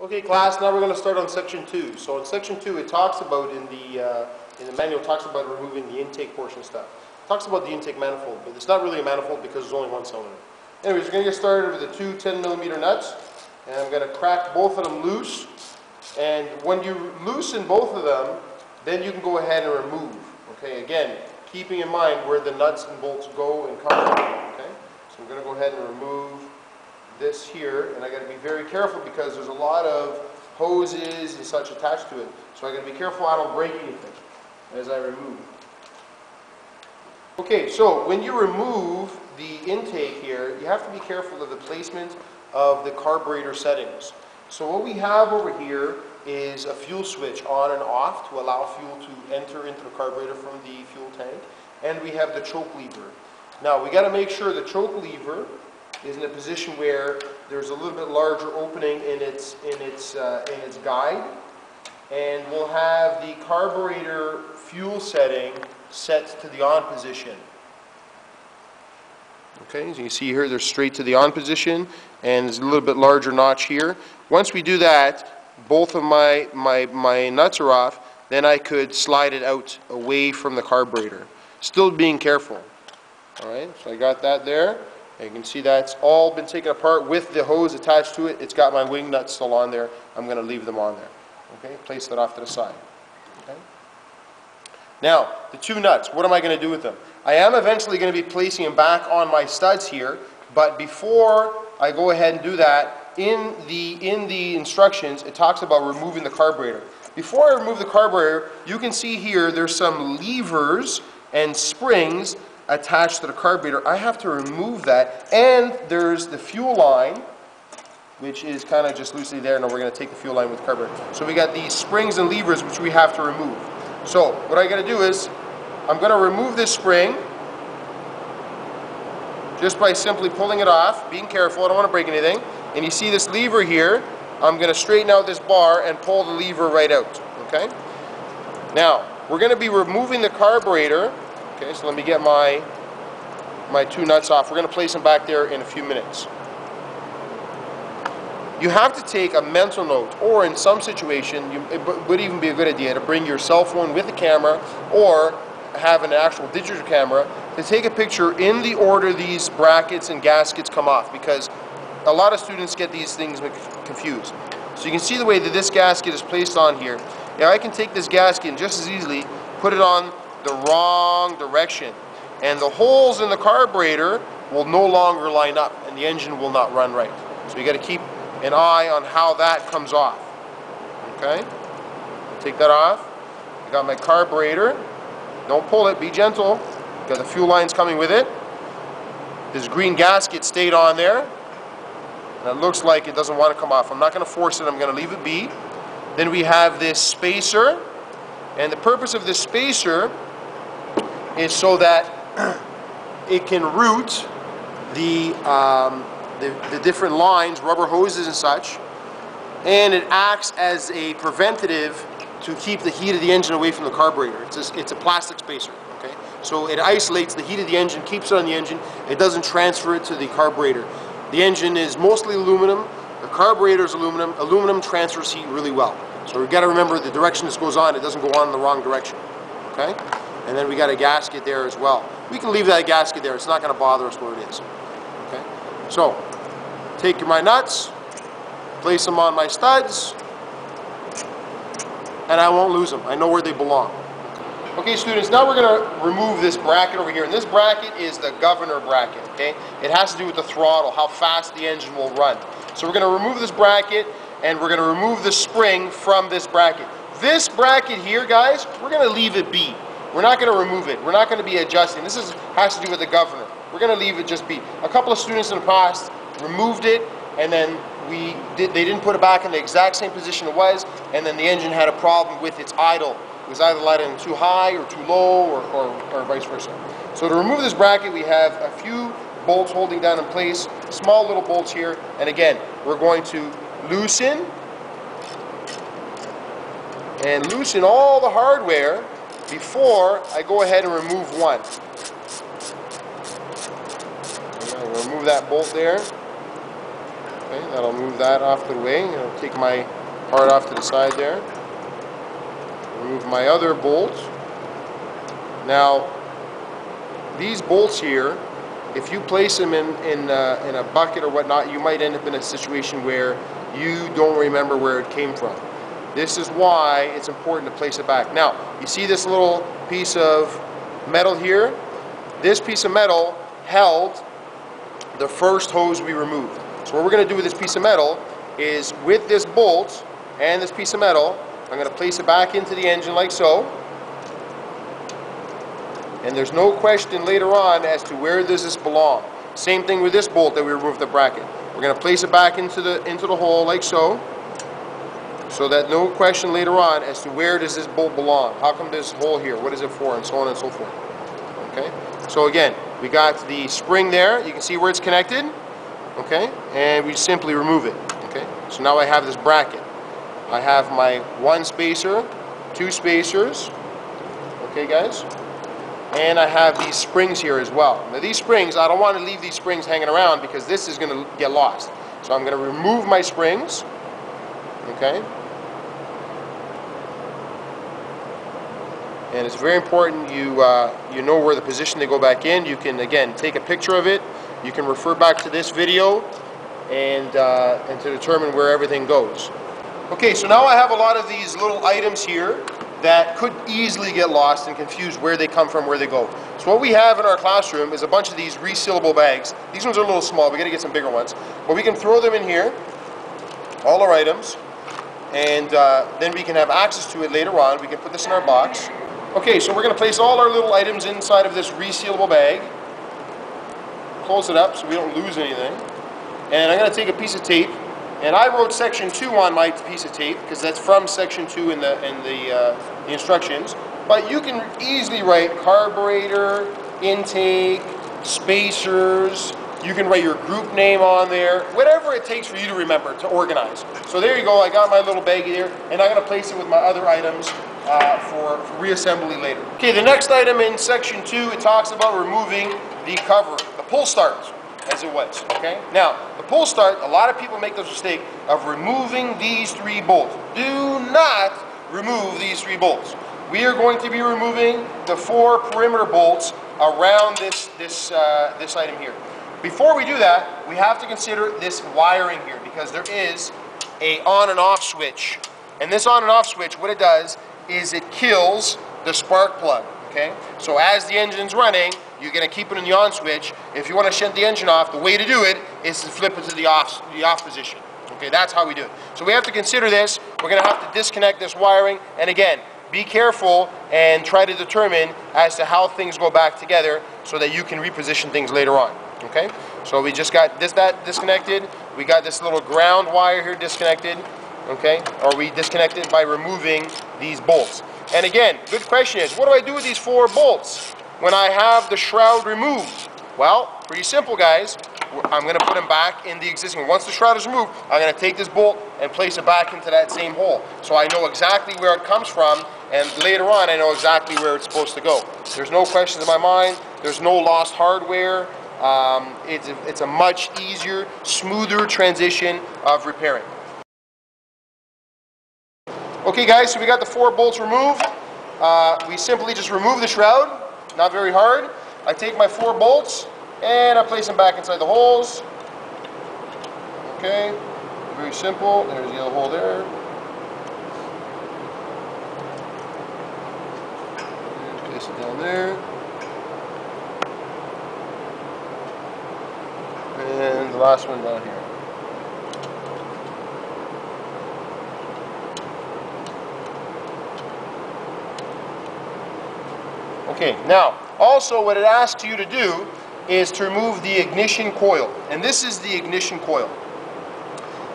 Okay, class, now we're going to start on section two. So in section two, it talks about in the, uh, in the manual, talks about removing the intake portion stuff. It talks about the intake manifold, but it's not really a manifold because there's only one cylinder. Anyways, we're going to get started with the two 10 millimeter nuts, and I'm going to crack both of them loose. And when you loosen both of them, then you can go ahead and remove. Okay, again, keeping in mind where the nuts and bolts go and come from. Okay, so I'm going to go ahead and remove this here, and I got to be very careful because there's a lot of hoses and such attached to it. So I got to be careful I don't break anything as I remove. Okay, so when you remove the intake here, you have to be careful of the placement of the carburetor settings. So what we have over here is a fuel switch on and off to allow fuel to enter into the carburetor from the fuel tank, and we have the choke lever. Now we got to make sure the choke lever is in a position where there's a little bit larger opening in its, in its, uh, in its guide. And we'll have the carburetor fuel setting set to the on position. Okay, as you can see here, they're straight to the on position, and there's a little bit larger notch here. Once we do that, both of my, my, my nuts are off, then I could slide it out away from the carburetor. Still being careful. All right, so I got that there. And you can see that's all been taken apart with the hose attached to it. It's got my wing nuts still on there. I'm going to leave them on there. Okay, place that off to the side. Okay. Now, the two nuts, what am I going to do with them? I am eventually going to be placing them back on my studs here, but before I go ahead and do that, in the, in the instructions, it talks about removing the carburetor. Before I remove the carburetor, you can see here there's some levers and springs attached to the carburetor. I have to remove that. And there's the fuel line, which is kind of just loosely there. Now we're going to take the fuel line with carburetor. So we got these springs and levers, which we have to remove. So what I got to do is, I'm going to remove this spring just by simply pulling it off, being careful, I don't want to break anything. And you see this lever here, I'm going to straighten out this bar and pull the lever right out, okay? Now, we're going to be removing the carburetor Okay, so let me get my, my two nuts off. We're going to place them back there in a few minutes. You have to take a mental note, or in some situation, you, it would even be a good idea to bring your cell phone with a camera, or have an actual digital camera to take a picture in the order these brackets and gaskets come off, because a lot of students get these things confused. So you can see the way that this gasket is placed on here. Now I can take this gasket and just as easily put it on the wrong direction. And the holes in the carburetor will no longer line up and the engine will not run right. So you got to keep an eye on how that comes off. Okay? Take that off. I got my carburetor. Don't pull it, be gentle. Got the fuel lines coming with it. This green gasket stayed on there. And it looks like it doesn't want to come off. I'm not going to force it, I'm going to leave it be. Then we have this spacer. And the purpose of this spacer is so that it can route the, um, the, the different lines, rubber hoses and such, and it acts as a preventative to keep the heat of the engine away from the carburetor. It's a, it's a plastic spacer, okay? So it isolates the heat of the engine, keeps it on the engine, it doesn't transfer it to the carburetor. The engine is mostly aluminum, the carburetor is aluminum, aluminum transfers heat really well. So we've got to remember the direction this goes on, it doesn't go on in the wrong direction, okay? And then we got a gasket there as well. We can leave that gasket there. It's not going to bother us where it is. Okay. So, take my nuts, place them on my studs, and I won't lose them. I know where they belong. Okay, students, now we're going to remove this bracket over here. And this bracket is the governor bracket, okay? It has to do with the throttle, how fast the engine will run. So we're going to remove this bracket, and we're going to remove the spring from this bracket. This bracket here, guys, we're going to leave it be. We're not going to remove it. We're not going to be adjusting. This is, has to do with the governor. We're going to leave it just be. A couple of students in the past removed it, and then we did, they didn't put it back in the exact same position it was, and then the engine had a problem with its idle. It was either lighting too high or too low or, or, or vice versa. So to remove this bracket, we have a few bolts holding down in place, small little bolts here, and again, we're going to loosen and loosen all the hardware before I go ahead and remove one. remove that bolt there. Okay, that'll move that off the way. I'll take my part off to the side there. Remove my other bolt. Now, these bolts here, if you place them in, in, uh, in a bucket or whatnot, you might end up in a situation where you don't remember where it came from. This is why it's important to place it back. Now, you see this little piece of metal here? This piece of metal held the first hose we removed. So what we're going to do with this piece of metal is with this bolt and this piece of metal, I'm going to place it back into the engine like so. And there's no question later on as to where does this belong. Same thing with this bolt that we removed the bracket. We're going to place it back into the into the hole like so. So that no question later on as to where does this bolt belong. How come this hole here? What is it for? And so on and so forth. Okay. So again, we got the spring there. You can see where it's connected. Okay. And we simply remove it. Okay. So now I have this bracket. I have my one spacer, two spacers. Okay, guys? And I have these springs here as well. Now these springs, I don't want to leave these springs hanging around because this is going to get lost. So I'm going to remove my springs. Okay? And it's very important you, uh, you know where the position they go back in. You can, again, take a picture of it. You can refer back to this video and, uh, and to determine where everything goes. Okay, so now I have a lot of these little items here that could easily get lost and confused where they come from, where they go. So what we have in our classroom is a bunch of these resealable bags. These ones are a little small, we gotta get some bigger ones. But we can throw them in here, all our items, and uh, then we can have access to it later on. We can put this in our box. Okay, so we're gonna place all our little items inside of this resealable bag. Close it up so we don't lose anything. And I'm gonna take a piece of tape and I wrote section two on my piece of tape because that's from section two in the in the, uh, the instructions. But you can easily write carburetor, intake, spacers. You can write your group name on there, whatever it takes for you to remember to organize. So there you go. I got my little baggie there, and I'm to place it with my other items uh, for, for reassembly later. Okay, the next item in section two, it talks about removing the cover, the pull start as it was, okay? Now, the pull start, a lot of people make the mistake of removing these three bolts. Do not remove these three bolts. We are going to be removing the four perimeter bolts around this, this, uh, this item here. Before we do that, we have to consider this wiring here because there is a on and off switch. And this on and off switch, what it does is it kills the spark plug, okay? So as the engine's running, you're going to keep it in the on switch. If you want to shut the engine off, the way to do it is to flip it to the off, the off position. Okay, that's how we do it. So we have to consider this. We're going to have to disconnect this wiring. And again, be careful and try to determine as to how things go back together so that you can reposition things later on. Okay, so we just got this that disconnected. We got this little ground wire here disconnected. Okay, or we disconnected by removing these bolts. And again, good question is, what do I do with these four bolts? when I have the shroud removed? Well, pretty simple, guys. I'm going to put them back in the existing Once the shroud is removed, I'm going to take this bolt and place it back into that same hole. So I know exactly where it comes from, and later on I know exactly where it's supposed to go. There's no questions in my mind. There's no lost hardware. Um, it's, a, it's a much easier, smoother transition of repairing. Okay guys, so we got the four bolts removed. Uh, we simply just remove the shroud, not very hard. I take my four bolts and I place them back inside the holes. Okay, very simple. There's the other hole there. place it down there. And the last one down here. Okay, now, also what it asks you to do is to remove the ignition coil. And this is the ignition coil.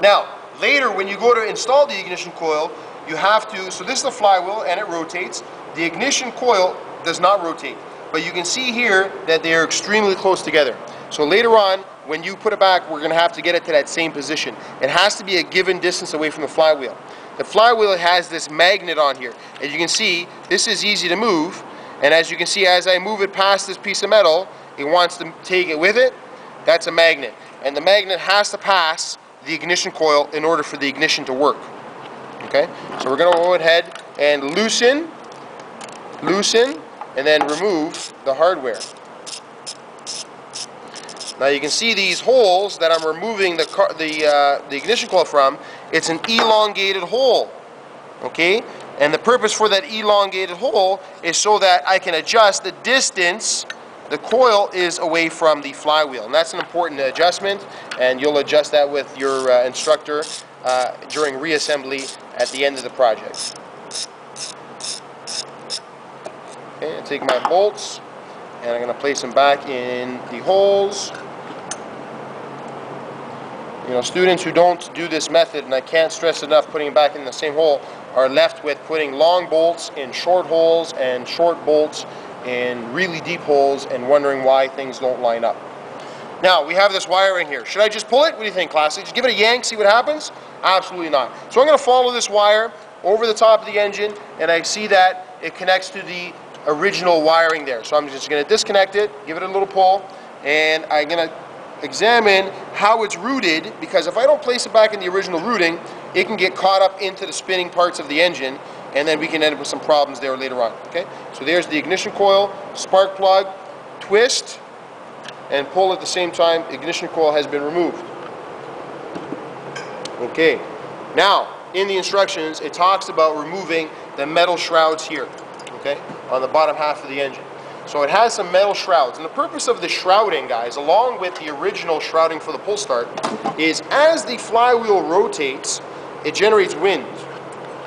Now, later when you go to install the ignition coil, you have to, so this is the flywheel and it rotates. The ignition coil does not rotate. But you can see here that they are extremely close together. So later on, when you put it back, we're going to have to get it to that same position. It has to be a given distance away from the flywheel. The flywheel has this magnet on here. As you can see, this is easy to move and as you can see, as I move it past this piece of metal, it wants to take it with it. That's a magnet. And the magnet has to pass the ignition coil in order for the ignition to work. Okay, so we're going to go ahead and loosen, loosen, and then remove the hardware. Now you can see these holes that I'm removing the, car, the, uh, the ignition coil from. It's an elongated hole, okay? And the purpose for that elongated hole is so that I can adjust the distance the coil is away from the flywheel. And that's an important adjustment, and you'll adjust that with your uh, instructor uh, during reassembly at the end of the project. Okay, I take my bolts, and I'm going to place them back in the holes. You know, students who don't do this method, and I can't stress enough putting it back in the same hole, are left with putting long bolts in short holes and short bolts in really deep holes and wondering why things don't line up. Now, we have this wire in here. Should I just pull it? What do you think, class? Just give it a yank, see what happens? Absolutely not. So I'm going to follow this wire over the top of the engine, and I see that it connects to the original wiring there. So I'm just going to disconnect it, give it a little pull, and I'm going to examine how it's routed because if I don't place it back in the original routing, it can get caught up into the spinning parts of the engine, and then we can end up with some problems there later on. Okay, so there's the ignition coil, spark plug, twist, and pull at the same time. Ignition coil has been removed. Okay, now in the instructions it talks about removing the metal shrouds here. Okay, on the bottom half of the engine. So it has some metal shrouds. And the purpose of the shrouding, guys, along with the original shrouding for the pull start, is as the flywheel rotates, it generates wind.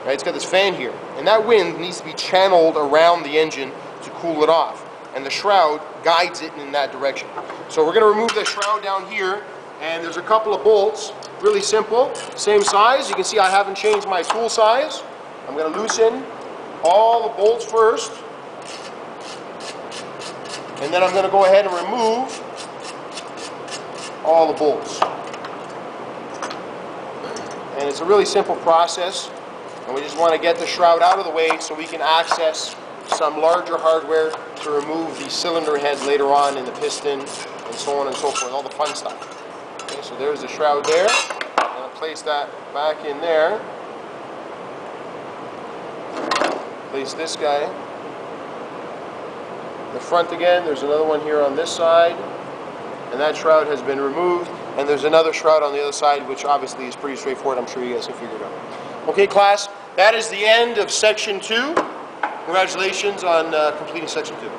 Right? It's got this fan here. And that wind needs to be channeled around the engine to cool it off. And the shroud guides it in that direction. So we're going to remove the shroud down here. And there's a couple of bolts. Really simple. Same size. You can see I haven't changed my tool size. I'm going to loosen all the bolts first. And then I'm going to go ahead and remove all the bolts. And it's a really simple process. And we just want to get the shroud out of the way so we can access some larger hardware to remove the cylinder head later on in the piston and so on and so forth, all the fun stuff. Okay, so there's the shroud there. I'm going to place that back in there. Place this guy. The front again, there's another one here on this side. And that shroud has been removed. And there's another shroud on the other side, which obviously is pretty straightforward. I'm sure you guys can figure it out. Okay, class, that is the end of section two. Congratulations on uh, completing section two.